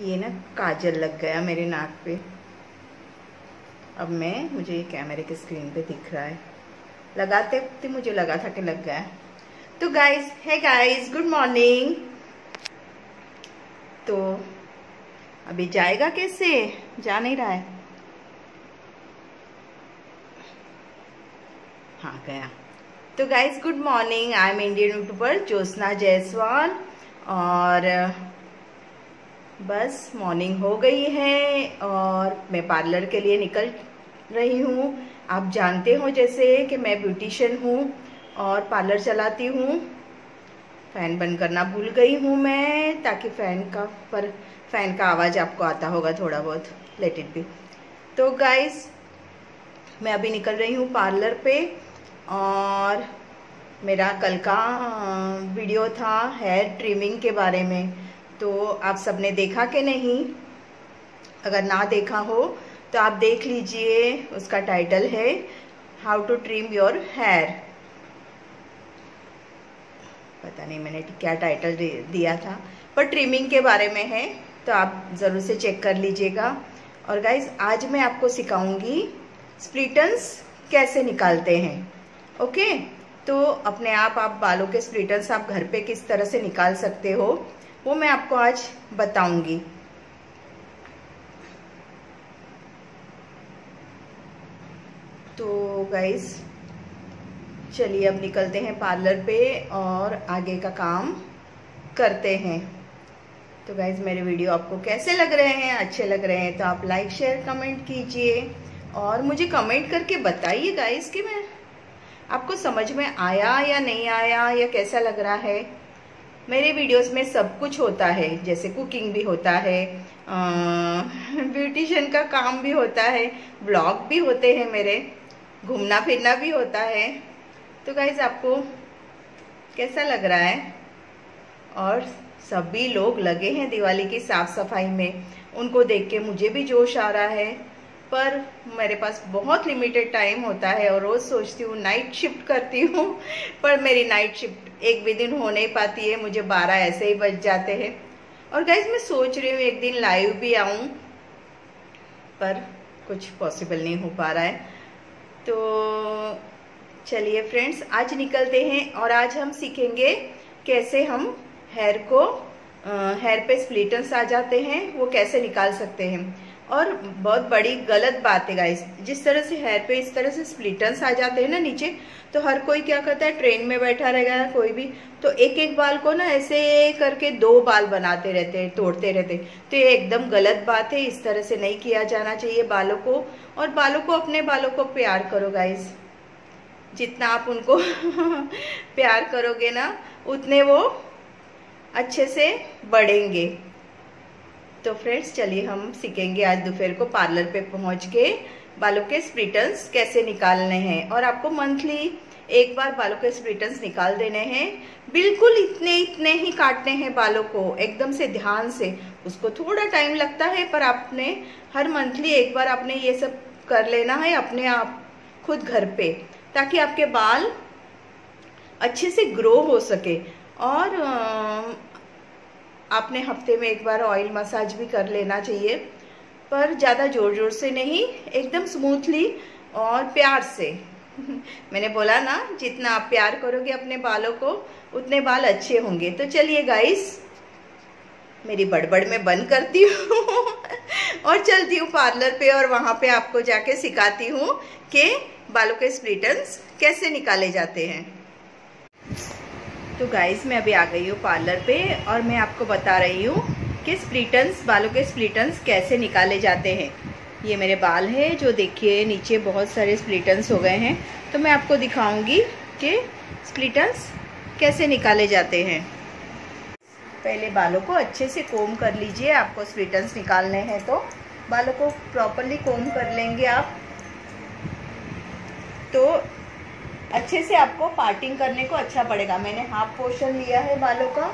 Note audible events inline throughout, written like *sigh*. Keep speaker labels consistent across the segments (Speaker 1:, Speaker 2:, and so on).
Speaker 1: ये ना काजल लग गया मेरे नाक पे। अब मैं, मुझे ये कैमरे के स्क्रीन पे दिख रहा है। लगाते थे मुझे लगा था कि लग गया। तो गाइस है गाइस गुड मॉर्निंग तो अभी जाएगा कैसे? जा नहीं रहा है। हाँ गया। तो guys good morning I am Indian YouTuber Jyotna Jaiswal और बस मॉर्निंग हो गई है और मैं पार्लर के लिए निकल रही हूँ। आप जानते हो जैसे कि मैं ब्यूटिशियन हूँ और पार्लर चलाती हूँ। फ़ैन बंद करना भूल गई हूँ मैं, ताकि फ़ैन का पर फ़ैन का आवाज़ आपको आता होगा थोड़ा बहुत। लेट इट भी तो गाइस मैं अभी निकल रही हूँ पार्लर पे और मेरा कल का वीडियो था हेयर ट्रिमिंग के बारे में। तो आप सबने देखा कि नहीं? अगर ना देखा हो तो आप देख लीजिए, उसका टाइटल है how to trim your hair पता नहीं मैंने क्या टाइटल दिया था, पर ट्रिमिंग के बारे में है तो आप ज़रूर से चेक कर लीजिएगा। और गाइज़ आज मैं आपको सिखाऊँगी स्प्लिटन्स कैसे निकालते हैं ओके तो अपने आप आप बालों के स्प्लिटन्स आप घर पे किस तरह से निकाल सकते हो वो मैं आपको आज बताऊँगी। तो गाइस चलिए अब निकलते हैं पार्लर पे और आगे का काम करते हैं। तो गाइज़ मेरे वीडियो आपको कैसे लग रहे हैं? अच्छे लग रहे हैं तो आप लाइक शेयर कमेंट कीजिए। और मुझे कमेंट करके बताइए गाइज़ कि मैं, आपको समझ में आया या नहीं आया या कैसा लग रहा है? मेरे वीडियोस में सब कुछ होता है, जैसे कुकिंग भी होता है ब्यूटिशियन का काम भी होता है ब्लॉग भी होते हैं मेरे, घूमना फिरना भी होता है। तो गाइज़ आपको कैसा लग रहा है? और सभी लोग लगे हैं दिवाली की साफ़ सफ़ाई में, उनको देख के मुझे भी जोश आ रहा है। पर मेरे पास बहुत लिमिटेड टाइम होता है और रोज़ सोचती हूँ नाइट शिफ्ट करती हूँ, पर मेरी नाइट शिफ्ट एक भी दिन हो नहीं पाती है, मुझे बारह ऐसे ही बच जाते हैं। और गाइज़ मैं सोच रही हूँ, एक दिन लाइव भी आऊँ, पर कुछ पॉसिबल नहीं हो पा रहा है। तो चलिए फ्रेंड्स आज निकलते हैं और आज हम सीखेंगे कैसे हम हेयर को हेयर पे स्प्लिटर्स आ जाते हैं, वो कैसे निकाल सकते हैं। और बहुत बड़ी गलत बात है गाइस जिस तरह से हेयर पे इस तरह से स्प्लिटर्स आ जाते हैं ना नीचे तो हर कोई क्या करता है ट्रेन में बैठा रहेगा कोई भी तो एक एक बाल को ना ऐसे करके दो बाल बनाते रहते हैं तोड़ते रहते। तो ये एकदम गलत बात है, इस तरह से नहीं किया जाना चाहिए बालों को। और बालों को, अपने बालों को प्यार करो गाइस जितना आप उनको *laughs* प्यार करोगे ना, उतने वो अच्छे से बढ़ेंगे। तो फ्रेंड्स चलिए हम सीखेंगे आज दोपहर को पार्लर पे पहुँच के बालों के स्प्लिटन्स कैसे निकालने हैं। और आपको मंथली एक बार बालों के स्प्लिटन्स निकाल देने हैं। बिल्कुल इतने इतने ही काटने हैं बालों को, एकदम से ध्यान से। उसको थोड़ा टाइम लगता है, पर आपने हर मंथली एक बार आपने ये सब कर लेना है अपने आप, खुद घर पे, ताकि आपके बाल अच्छे से ग्रो हो सके। और आपने हफ़्ते में एक बार ऑयल मसाज भी कर लेना चाहिए, पर ज़्यादा ज़ोर ज़ोर से नहीं, एकदम स्मूथली और प्यार से। *laughs* मैंने बोला ना, जितना आप प्यार करोगे अपने बालों को, उतने बाल अच्छे होंगे। तो चलिए गाइस मेरी बड़बड़ में बंद करती हूँ *laughs* और चलती हूँ पार्लर पे और वहाँ पे आपको जाके सिखाती हूँ कि बालों के स्प्लिटन्स कैसे निकाले जाते हैं। तो गाइस मैं अभी आ गई हूँ पार्लर पे और मैं आपको बता रही हूँ कि स्प्लिटन्स बालों के स्प्लिटन्स कैसे निकाले जाते हैं। ये मेरे बाल हैं जो देखिए, नीचे बहुत सारे स्प्लिटन्स हो गए हैं। तो मैं आपको दिखाऊँगी कि स्प्लिटन्स कैसे निकाले जाते हैं। पहले बालों को अच्छे से कोम कर लीजिए, आपको स्प्लिटन्स निकालने हैं तो। बालों को प्रॉपरली कोम कर लेंगे आप। तो अच्छे से आपको पार्टिंग करने को अच्छा पड़ेगा। मैंने हाफ़ पोर्शन लिया है बालों का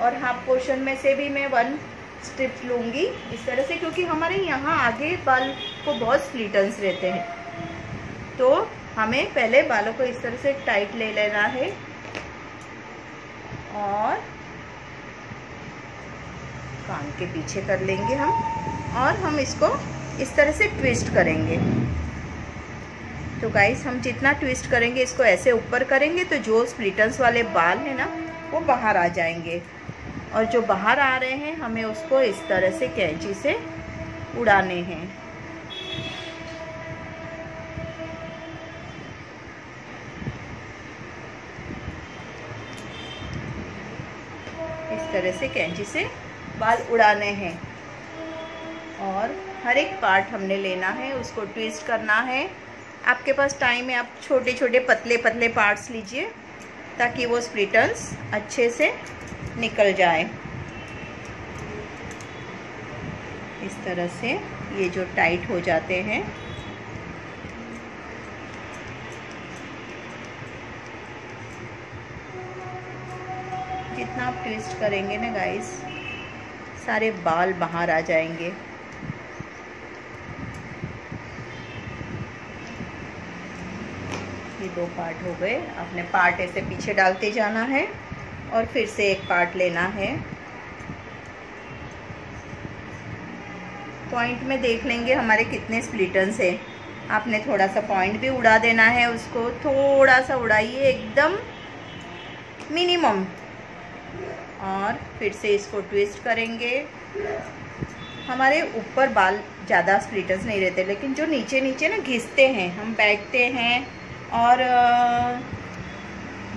Speaker 1: और हाफ़ पोर्शन में से भी मैं वन स्ट्रिप लूँगी इस तरह से, क्योंकि हमारे यहाँ आगे बाल को बहुत स्प्लिटन्स रहते हैं। तो हमें पहले बालों को इस तरह से टाइट ले लेना है और कान के पीछे कर लेंगे हम और हम इसको इस तरह से ट्विस्ट करेंगे। तो गाइस हम जितना ट्विस्ट करेंगे, इसको ऐसे ऊपर करेंगे तो जो स्प्लिटन्स वाले बाल हैं ना, वो बाहर आ जाएँगे। और जो बाहर आ रहे हैं, हमें उसको इस तरह से कैंची से उड़ाने हैं। इस तरह से कैंची से बाल उड़ाने हैं। और हर एक पार्ट हमने लेना है, उसको ट्विस्ट करना है। आपके पास टाइम है, आप छोटे छोटे पतले पतले पार्ट्स लीजिए, ताकि वो स्प्लिटन्स अच्छे से निकल जाए। इस तरह से ये जो टाइट हो जाते हैं। जितना आप ट्विस्ट करेंगे ना गाइस सारे बाल बाहर आ जाएँगे। ये दो पार्ट हो गए। अपने पार्ट ऐसे पीछे डालते जाना है और फिर से एक पार्ट लेना है। पॉइंट में देख लेंगे हमारे कितने स्प्लिटन्स हैं। आपने थोड़ा सा पॉइंट भी उड़ा देना है उसको। थोड़ा सा उड़ाइए एकदम मिनिमम और फिर से इसको ट्विस्ट करेंगे। हमारे ऊपर बाल ज़्यादा स्प्लिटर्स नहीं रहते, लेकिन जो नीचे नीचे ना घिसते हैं, हम बैठते हैं और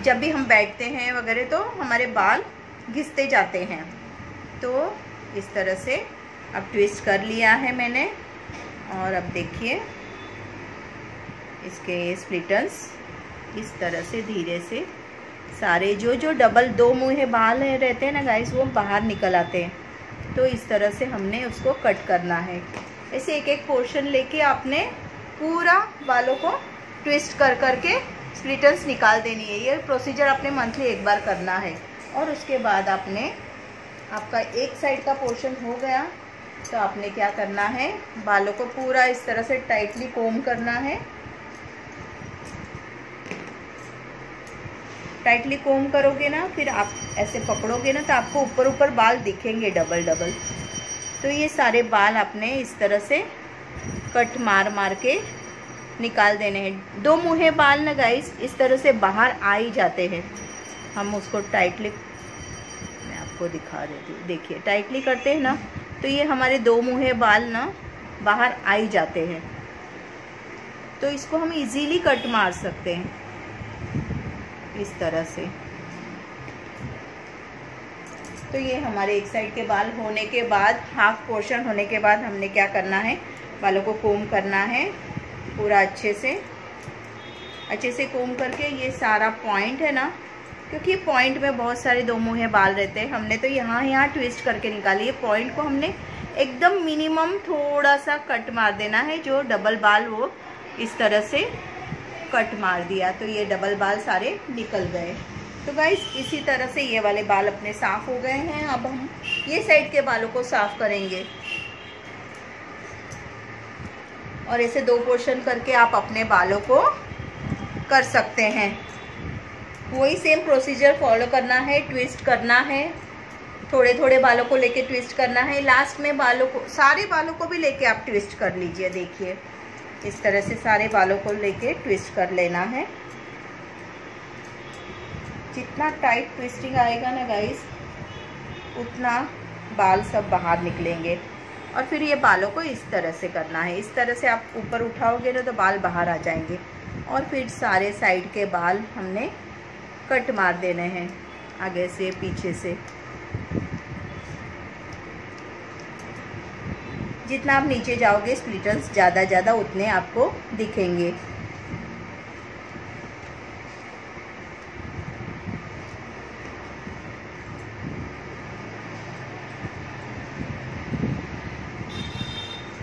Speaker 1: जब भी हम बैठते हैं वगैरह तो हमारे बाल घिसते जाते हैं। तो इस तरह से अब ट्विस्ट कर लिया है मैंने और अब देखिए इसके स्प्लिटन्स इस तरह से धीरे से सारे जो जो डबल दो मुँहे बाल है, रहते हैं ना गाइस वो बाहर निकल आते हैं। तो इस तरह से हमने उसको कट करना है। ऐसे एक एक पोर्शन लेके आपने पूरा बालों को ट्विस्ट कर करके स्प्लिटन्स निकाल देनी है। ये प्रोसीजर आपने मंथली एक बार करना है। और उसके बाद आपने, आपका एक साइड का पोर्शन हो गया। तो आपने क्या करना है? बालों को पूरा इस तरह से टाइटली कोम करना है। टाइटली कोम करोगे ना, फिर आप ऐसे पकड़ोगे ना तो आपको ऊपर ऊपर बाल दिखेंगे डबल डबल तो ये सारे बाल आपने इस तरह से कट मार मार के निकाल देने हैं। दो मुँहे बाल ना गाइस इस तरह से बाहर आ ही जाते हैं। हम उसको टाइटली मैं आपको दिखा देती हूँ। देखिए टाइटली करते हैं ना तो ये हमारे दो मुँहे बाल ना बाहर आ ही जाते हैं। तो इसको हम इजीली कट मार सकते हैं। इस तरह से। तो ये हमारे एक साइड के बाल होने के बाद हाफ़ पोर्शन होने के बाद हमने क्या करना है? बालों को कोम करना है। पूरा अच्छे से अच्छे से कोम करके ये सारा पॉइंट है ना, क्योंकि पॉइंट में बहुत सारे दो मुँहे बाल रहते हैं। हमने तो यहाँ यहाँ ट्विस्ट करके निकाली। है पॉइंट को हमने एकदम मिनिमम थोड़ा सा कट मार देना है, जो डबल बाल वो इस तरह से कट मार दिया। तो ये डबल बाल सारे निकल गए। तो गाइस इसी तरह से ये वाले बाल अपने साफ़ हो गए हैं। अब हम ये साइड के बालों को साफ़ करेंगे। और ऐसे दो पोर्शन करके आप अपने बालों को कर सकते हैं। वही सेम प्रोसीजर फॉलो करना है ट्विस्ट करना है। थोड़े थोड़े बालों को लेके ट्विस्ट करना है। लास्ट में बालों को, सारे बालों को भी लेके आप ट्विस्ट कर लीजिए, देखिए। इस तरह से सारे बालों को लेके ट्विस्ट कर लेना है। जितना टाइट ट्विस्टिंग आएगा ना गाइस उतना बाल सब बाहर निकलेंगे। और फिर ये बालों को इस तरह से करना है। इस तरह से आप ऊपर उठाओगे ना तो बाल बाहर आ जाएँगे। और फिर सारे साइड के बाल हमने कट मार देने हैं, आगे से, पीछे से। जितना आप नीचे जाओगे स्प्लिटर्स ज़्यादा ज़्यादा उतने आपको दिखेंगे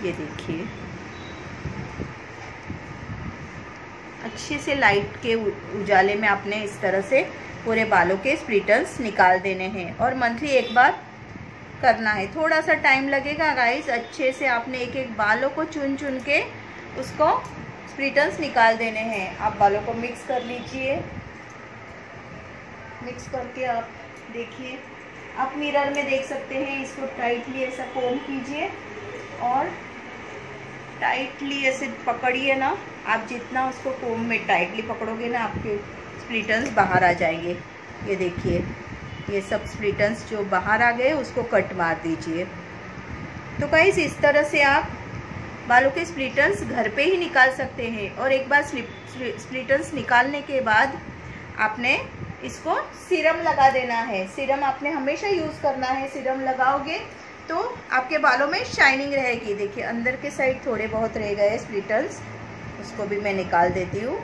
Speaker 1: ये देखिए अच्छे से लाइट के उजाले में आपने इस तरह से पूरे बालों के स्प्लिटर्स निकाल देने हैं। और मंथली एक बार करना है। थोड़ा सा टाइम लगेगा गाइस अच्छे से आपने एक एक बालों को चुन चुन के उसको स्प्लिटर्स निकाल देने हैं। आप बालों को मिक्स कर लीजिए। मिक्स करके आप देखिए। आप मिरर में देख सकते हैं, इसको टाइटली ऐसा कोम कीजिए। और टाइटली ऐसे पकड़िए ना। आप जितना उसको कोम में टाइटली पकड़ोगे ना, आपके स्प्लिटन्स बाहर आ जाएँगे। ये देखिए, ये सब स्प्लिटन्स जो बाहर आ गए, उसको कट मार दीजिए। तो गाइस इस तरह से आप बालों के स्प्लिटन्स घर पे ही निकाल सकते हैं। और एक बार स्प्लिटन्स निकालने के बाद आपने इसको सीरम लगा देना है। सीरम आपने हमेशा यूज़ करना है। सीरम लगाओगे तो आपके बालों में शाइनिंग रहेगी। देखिए, अंदर के साइड थोड़े बहुत रह गए स्प्लिटन्स उसको भी मैं निकाल देती हूँ।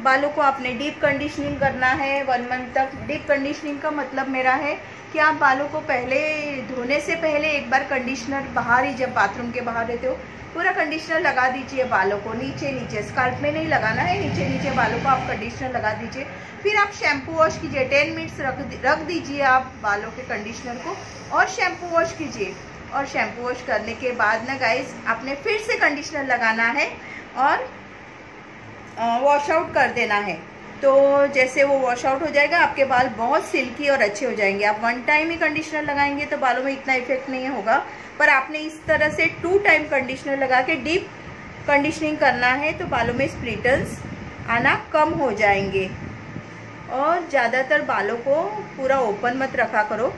Speaker 1: बालों को आपने डीप कंडीशनिंग करना है, वन मंथ तक। डीप कंडीशनिंग का मतलब मेरा है कि आप बालों को पहले धोने से पहले एक बार कंडीशनर बाहर ही जब बाथरूम के बाहर रहते हो, पूरा कंडीशनर लगा दीजिए बालों को नीचे नीचे। स्काल्प में नहीं लगाना है, नीचे नीचे बालों को आप कंडीशनर लगा दीजिए। फिर आप शैम्पू वॉश कीजिए टेन मिनट्स रख रख दीजिए आप बालों के कंडीशनर को और शैम्पू वॉश कीजिए। और शैम्पू वॉश करने के बाद ना गाइस आपने फिर से कंडीशनर लगाना है और वॉश आउट कर देना है। तो जैसे वो वॉश आउट हो जाएगा, आपके बाल बहुत सिल्की और अच्छे हो जाएँगे। आप वन टाइम ही कंडीशनर लगाएँगे तो बालों में इतना इफ़ेक्ट नहीं होगा। पर आपने इस तरह से टू टाइम कंडीशनर लगा के डीप कंडीशनिंग करना है तो बालों में स्प्लिटन्स आना कम हो जाएँगे। और ज़्यादातर बालों को पूरा ओपन मत रखा करो।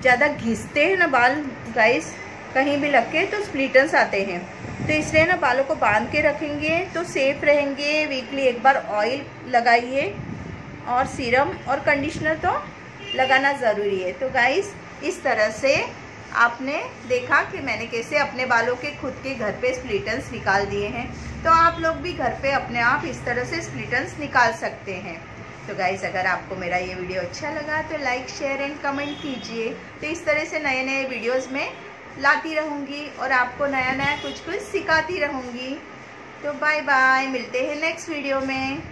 Speaker 1: ज़्यादा घिसते हैं ना बाल गाइस कहीं भी लग के तो स्प्लिटन्स आते हैं। तो इसलिए ना बालों को बाँध के रखेंगे तो सेफ़ रहेंगे। वीकली एक बार ऑयल लगाइए और सीरम और कंडीशनर तो लगाना ज़रूरी है। तो गाइस इस तरह से आपने देखा कि मैंने कैसे अपने बालों के खुद के घर पे स्प्लिटन्स निकाल दिए हैं। तो आप लोग भी घर पे अपने आप इस तरह से स्प्लिटन्स निकाल सकते हैं। तो गाइस अगर आपको मेरा ये वीडियो अच्छा लगा तो लाइक शेयर एंड कमेंट कीजिए। तो इस तरह से नए नए वीडियोज़ में लाती रहूँगी और आपको नया नया कुछ कुछ सिखाती रहूँगी। तो बाय बाय मिलते हैं नेक्स्ट वीडियो में।